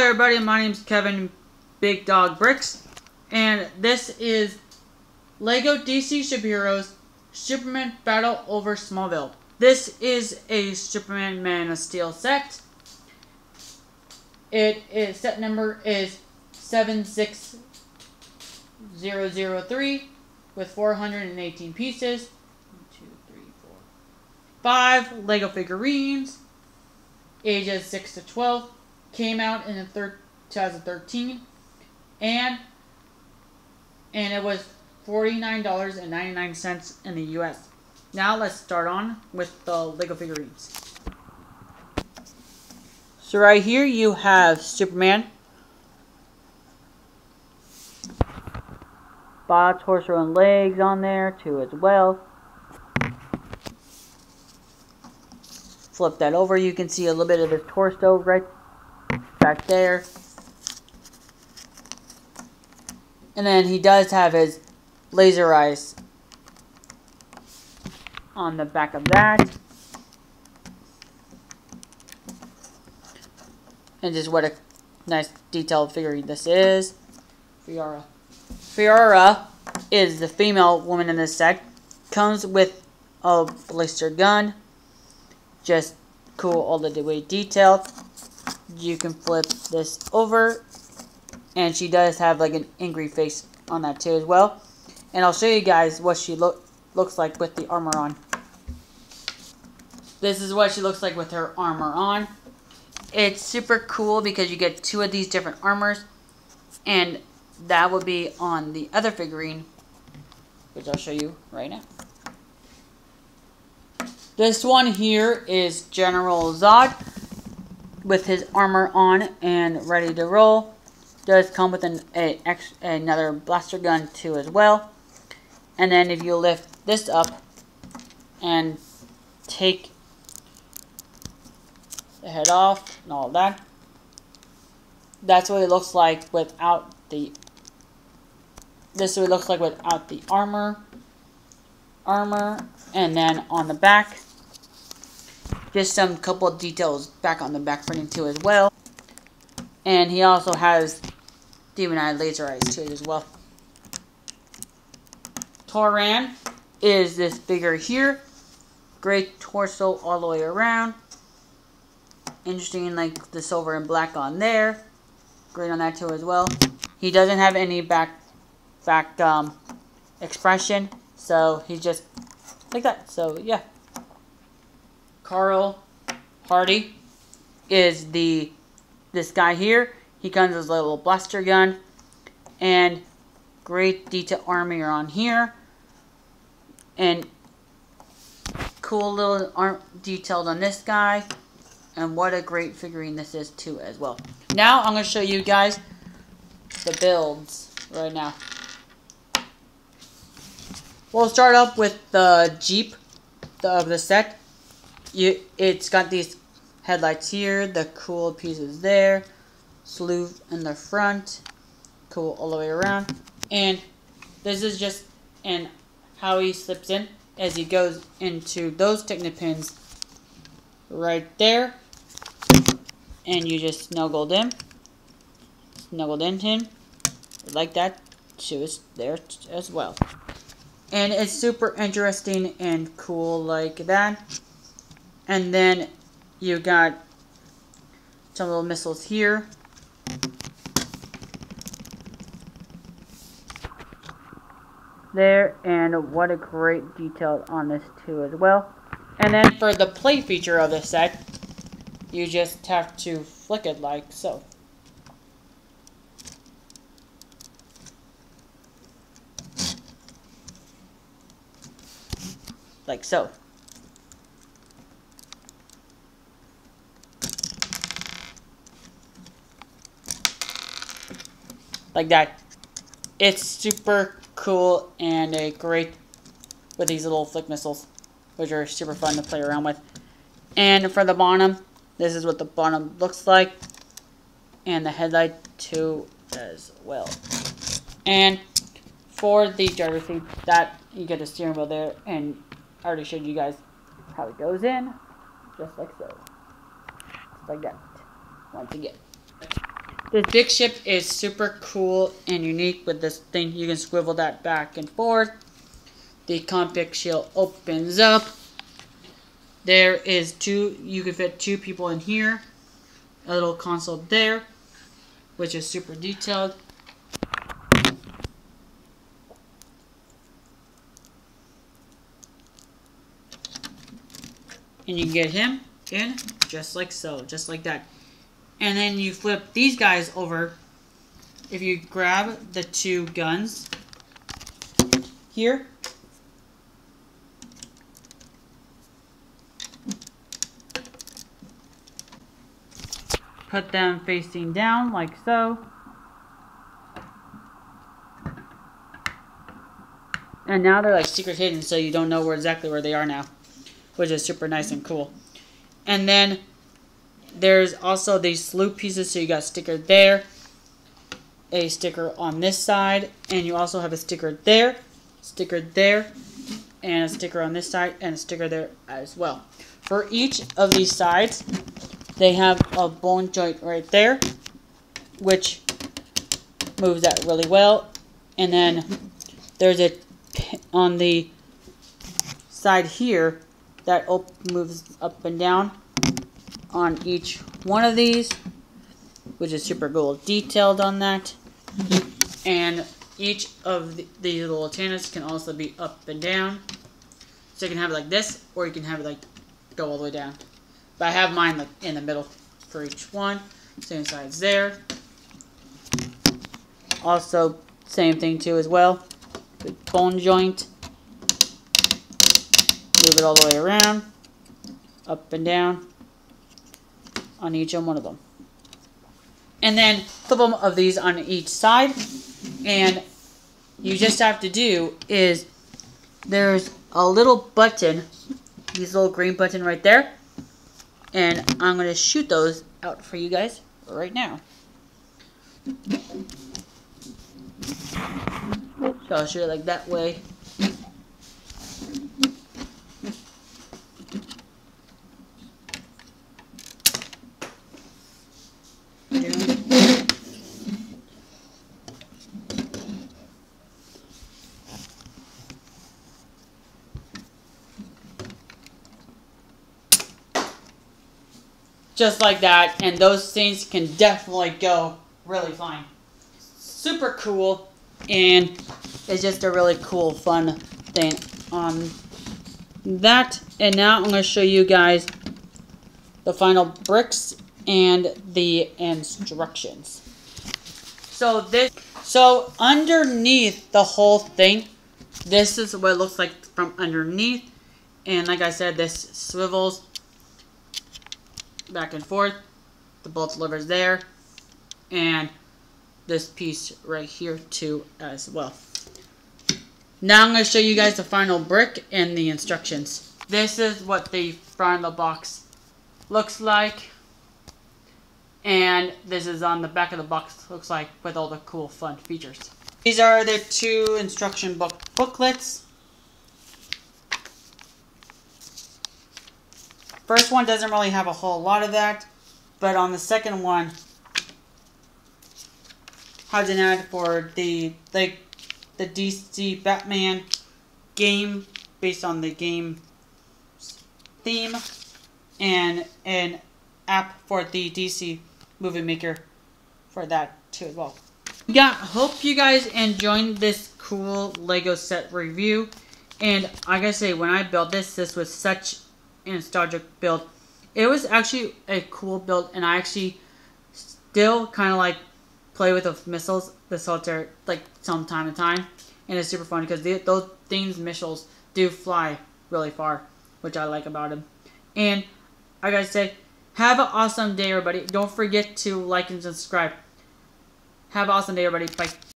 everybody, my name is Kevin Big Dog Bricks, and this is LEGO DC Superheroes Superman Battle over Smallville. This is a Superman Man of Steel set. It is set number is 76003 with 418 pieces. One, two, three, four, five Lego figurines, ages 6 to 12 came out in 2013 and and it was $49.99 in the US. Now let's start on with the Lego figurines. So right here you have Superman, body, torso, and legs on there too as well. Flip that over, you can see a little bit of his torso right back there. And then he does have his laser eyes on the back of that. And just what a nice detailed figurine this is. Faora. Faora is the female woman in this set. Comes with a blister gun. Just cool all the way detailed you can flip this over and she does have like an angry face on that too as well. And I'll show you guys what she look looks like with the armor on. This is what she looks like with her armor on. It's super cool because you get two of these different armors and that will be on the other figurine which I'll show you right now. This one here is General Zod with his armor on and ready to roll. Does come with an a, another blaster gun too as well. And then if you lift this up and take the head off and all that, that's what it looks like without the this is what it looks like without the armor armor and then on the back just some couple of details back on the back printing too as well. And he also has demon eye laser eyes too as well. Tor-An is this figure here. Great torso all the way around. Interesting like the silver and black on there. Great on that too as well. He doesn't have any back back um, expression. So he's just like that. So yeah. Carl Hardy is the this guy here. He comes with a little blaster gun and great detail armor on here and cool little arm detailed on this guy and what a great figurine this is too as well. Now I'm going to show you guys the builds right now. We'll start up with the Jeep of the set you it's got these headlights here, the cool pieces there, slew in the front, cool all the way around, and this is just and how he slips in as he goes into those Technic pins right there, and you just snuggled in, snuggled in him like that. She was there as well. And it's super interesting and cool like that. And then you got some little missiles here. There, and what a great detail on this too as well. And then for the play feature of this set, you just have to flick it like so. Like so. Like that. It's super cool and a great with these little flick missiles, which are super fun to play around with. And for the bottom, this is what the bottom looks like. And the headlight too as well. And for the driver's seat, that you get a steering wheel there, and I already showed you guys how it goes in, just like so. Just like that. Once again. This big ship is super cool and unique with this thing. You can swivel that back and forth. The compact shield opens up. There is two, you can fit two people in here. A little console there, which is super detailed. And you can get him in just like so, just like that. And then you flip these guys over. If you grab the two guns here, put them facing down like so. And now they're like secret hidden so you don't know where exactly where they are now, which is super nice and cool. And then there's also these sloop pieces, so you got sticker there, a sticker on this side, and you also have a sticker there, sticker there, and a sticker on this side, and a sticker there as well. For each of these sides, they have a bone joint right there, which moves that really well. And then there's a on the side here that moves up and down on each one of these, which is super cool detailed on that. And each of the, these little antennas can also be up and down. So you can have it like this, or you can have it like go all the way down. But I have mine like in the middle for each one. Same size there. Also, same thing too as well. The bone joint. Move it all the way around. Up and down on each one of them. And then flip them of these on each side. And you just have to do is there's a little button, these little green button right there. And I'm going to shoot those out for you guys right now. So I'll shoot it like that way. Just like that, and those things can definitely go really fine. Super cool, and it's just a really cool, fun thing on that. And now I'm going to show you guys the final bricks and the instructions. So this, so underneath the whole thing, this is what it looks like from underneath. And like I said, this swivels back and forth. The bolt lever's there. And this piece right here too as well. Now I'm going to show you guys the final brick and the instructions. This is what the front of the box looks like. And this is on the back of the box looks like with all the cool fun features. These are the two instruction book booklets. First one doesn't really have a whole lot of that, but on the second one, has an ad for the like the DC Batman game based on the game theme, and an app for the DC Movie Maker for that too as well. Yeah, hope you guys enjoyed this cool Lego set review. And like I gotta say, when I built this, this was such a nostalgic build. It was actually a cool build, and I actually still kind of like play with the missiles, the solitaire, like from time to time, and it's super fun because those things missiles do fly really far, which I like about them. And I gotta say, have an awesome day, everybody. Don't forget to like and subscribe. Have an awesome day, everybody. Bye.